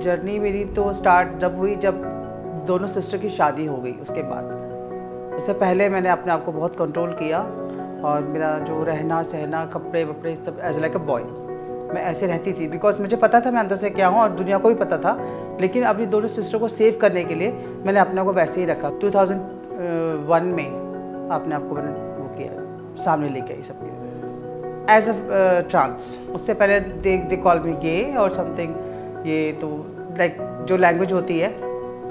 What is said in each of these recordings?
Journey मेरी तो start जब हुई, जब दोनों सिस्टर की शादी हो गई उसके बाद। उससे पहले मैंने अपने आप को बहुत कंट्रोल किया और मेरा जो रहना सहना कपड़े वपड़े सब एज लाइक अ बॉय मैं ऐसे रहती थी। बिकॉज़ मुझे पता था मैं अंदर से क्या हूँ और दुनिया को भी पता था, लेकिन अपनी दोनों सिस्टर को सेव करने के लिए मैंने अपने को वैसे ही रखा। 2001 में अपने आप को मैंने वो किया, सामने लेके आई सबके एज अ ट्रांस उससे पहले दे दे कॉल मी गे और समथिंग ये तो लाइक जो लैंग्वेज होती है,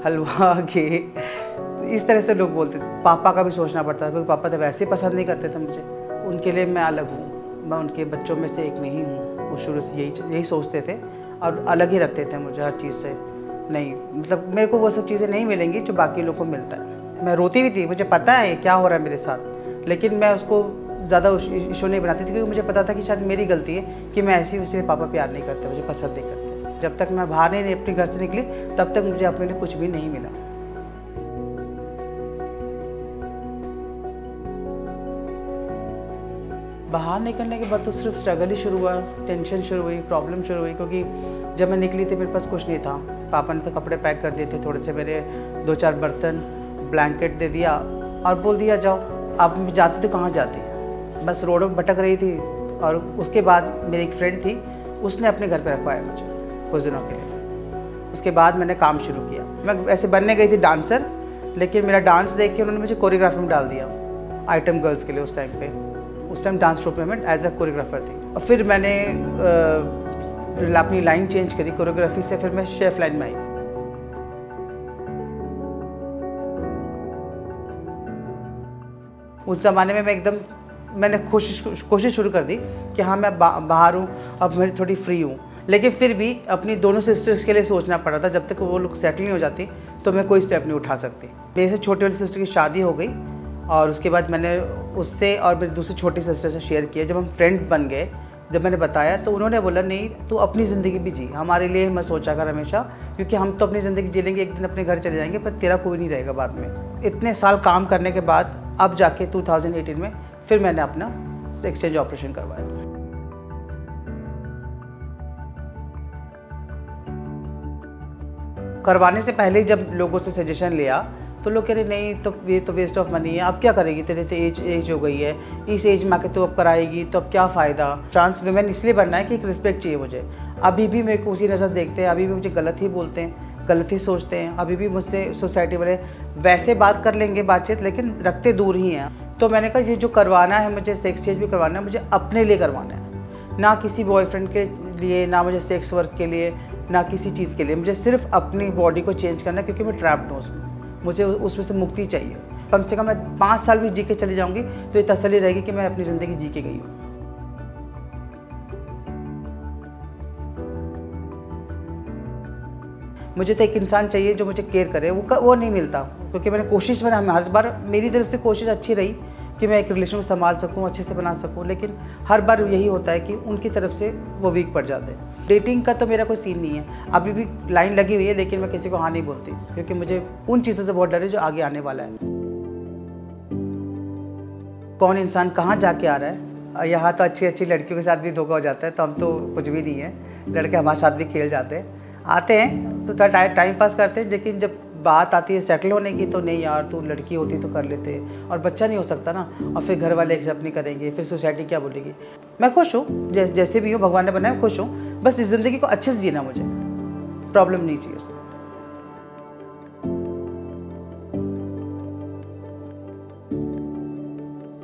हलवा गे तो इस तरह से लोग बोलते पापा का भी सोचना पड़ता था, क्योंकि पापा तो वैसे ही पसंद नहीं करते थे मुझे। उनके लिए मैं अलग हूँ। मैं उनके बच्चों में से एक नहीं हूँ। वो शुरू से यही यही सोचते थे और अलग ही रखते थे मुझे हर चीज़ से। नहीं मतलब मेरे को वो सब चीज़ें नहीं मिलेंगी जो बाकी लोग को मिलता है। मैं रोती भी थी, मुझे पता है क्या हो रहा है मेरे साथ। लेकिन मैं उसको ज़्यादा इशू नहीं बनाती थी, क्योंकि मुझे पता था कि शायद मेरी गलती है कि मैं ऐसी वैसे पापा प्यार नहीं करते, मुझे पसंद नहीं करते। जब तक मैं बाहर नहीं अपने घर से निकली, तब तक मुझे अपने लिए कुछ भी नहीं मिला। बाहर निकलने के बाद तो सिर्फ़ स्ट्रगल ही शुरू हुआ टेंशन शुरू हुई प्रॉब्लम शुरू हुई, क्योंकि जब मैं निकली थी, मेरे पास कुछ नहीं था। पापा ने तो कपड़े पैक कर दिए थे थोड़े से, मेरे दो चार बर्तन ब्लैंकेट दे दिया और बोल दिया, जाओ मैं जाती तो कहाँ जाती? बस रोड में भटक रही थी और उसके बाद मेरी एक फ्रेंड थी, उसने अपने घर पर रखवाया मुझे। कुछ दिनों के लिए। उसके बाद मैंने काम शुरू किया। मैं ऐसे बनने गई थी डांसर लेकिन मेरा डांस देख के उन्होंने मुझे कोरियोग्राफी में डाल दिया। आइटम गर्ल्स के लिए उस टाइम पे। उस टाइम डांस ट्रूप में एज अ कोरियोग्राफर थी। और फिर मैंने अपनी लाइन चेंज करी कोरियोग्राफी से फिर मैं शेफ लाइन में आई। उस ज़माने में मैं एकदम मैंने कोशिश कोशिश शुरू कर दी कि हाँ मैं बा, बाहर हूँ अब मैं थोड़ी फ्री हूँ। लेकिन फिर भी अपनी दोनों सिस्टर्स के लिए सोचना पड़ा था, जब तक वो लोग सेटल नहीं हो जाती तो मैं कोई स्टेप नहीं उठा सकती। मेरे से छोटे वाली सिस्टर की शादी हो गई, और उसके बाद मैंने उससे और मेरी दूसरी छोटी सिस्टर से शेयर किया। जब हम फ्रेंड बन गए, जब मैंने बताया तो उन्होंने बोला, नहीं, तू अपनी ज़िंदगी भी जी। हमारे लिए मैं सोचा कर हमेशा, क्योंकि हम तो अपनी ज़िंदगी जी लेंगे एक दिन अपने घर चले जाएँगे, पर तेरा कोई नहीं रहेगा बाद में। इतने साल काम करने के बाद, अब जाके 2018 में, फिर मैंने अपना एक्सचेंज ऑपरेशन करवाया। करवाने से पहले जब लोगों से सजेशन लिया तो लोग कह रहे, नहीं तो ये तो वेस्ट ऑफ़ मनी है, अब क्या करेगी? तेरे तो एज एज हो गई है। इस एज में आके तो अब कराएगी तो अब क्या फ़ायदा? ट्रांस वेमेन इसलिए बनना है कि एक रिस्पेक्ट चाहिए मुझे। अभी भी मेरे को उसी नज़र देखते हैं, अभी भी मुझे गलत ही बोलते हैं, गलत ही सोचते हैं। अभी भी मुझसे सोसाइटी वाले वैसे बात कर लेंगे बातचीत, लेकिन रखते दूर ही हैं। तो मैंने कहा, ये जो करवाना है, मुझे सेक्स चेंज भी करवाना है, मुझे अपने लिए करवाना है। ना किसी बॉयफ्रेंड के लिए, ना मुझे सेक्स वर्क के लिए ना किसी चीज़ के लिए। मुझे सिर्फ़ अपनी बॉडी को चेंज करना क्योंकि मैं ट्रैप्ड हूँ उसमें। मुझे उसमें से मुक्ति चाहिए। कम से कम मैं पाँच साल भी जी के चले जाऊँगी तो ये तसली रहेगी कि मैं अपनी ज़िंदगी जी के गई हूँ। मुझे तो एक इंसान चाहिए जो मुझे केयर करे। वो वो नहीं मिलता क्योंकि मैंने कोशिश मैंने हर बार, मेरी तरफ़ से कोशिश अच्छी रही कि मैं एक रिलेशन को संभाल सकूँ, अच्छे से बना सकूँ, लेकिन हर बार यही होता है कि उनकी तरफ़ से वो वीक पड़ जाते हैं। डेटिंग का तो मेरा कोई सीन नहीं है। अभी भी लाइन लगी हुई है, लेकिन मैं किसी को हाँ नहीं बोलती, क्योंकि मुझे उन चीज़ों से बहुत डर है जो आगे आने वाला है। कौन इंसान कहाँ जाके आ रहा है? यहाँ तो अच्छी अच्छी लड़कियों के साथ भी धोखा हो जाता है तो हम तो कुछ भी नहीं है। लड़के हमारे साथ भी खेल जाते हैं। आते हैं तो थोड़ा टाइम पास करते हैं, लेकिन जब बात आती है सेटल होने की तो नहीं यार, तू लड़की होती तो कर लेते। और बच्चा नहीं हो सकता ना, और फिर घर वाले एक्सेप्ट नहीं करेंगे, फिर सोसाइटी क्या बोलेगी? मैं खुश हूँ, जैसे जैसे भी हूँ, भगवान ने बनाया, खुश हूँ, बस इस ज़िंदगी को अच्छे से जीना मुझे। प्रॉब्लम नहीं चाहिए उसमें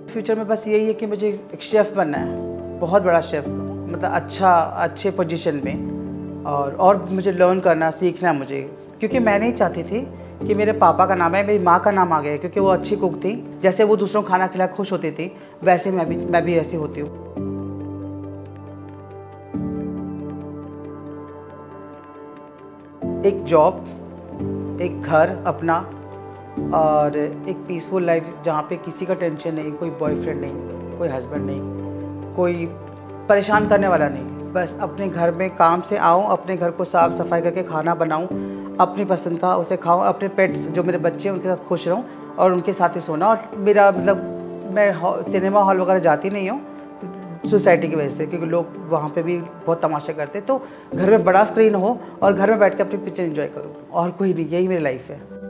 फ्यूचर में बस यही है कि मुझे एक शेफ़ बनना है, बहुत बड़ा शेफ़ मतलब अच्छा अच्छे पोजीशन में। और और मुझे लर्न करना, सीखना मुझे। क्योंकि मैं नहीं चाहती थी कि मेरे पापा का नाम है, मेरी माँ का नाम आ गया, क्योंकि वो अच्छी कुक थी। जैसे वो दूसरों को खाना खिला खुश होती थी, वैसे मैं भी मैं भी ऐसी होती हूँ। एक जॉब एक घर अपना, और एक पीसफुल लाइफ जहाँ पे किसी का टेंशन नहीं, कोई बॉयफ्रेंड नहीं, कोई हस्बैंड नहीं, कोई परेशान करने वाला नहीं। बस अपने घर में काम से आऊँ अपने घर को साफ़ सफ़ाई करके खाना बनाऊँ, अपनी पसंद का उसे खाऊँ, अपने पेट्स जो मेरे बच्चे हैं, उनके साथ खुश रहूँ और उनके साथ ही सोना। और मेरा मतलब मैं सिनेमा हॉल वगैरह जाती नहीं हूँ सोसाइटी की वजह से, क्योंकि लोग वहाँ पे भी बहुत तमाशा करते तो घर में बड़ा स्क्रीन हो और घर में बैठ कर अपनी पिक्चर इन्जॉय करूँ। और कोई नहीं, यही मेरी लाइफ है।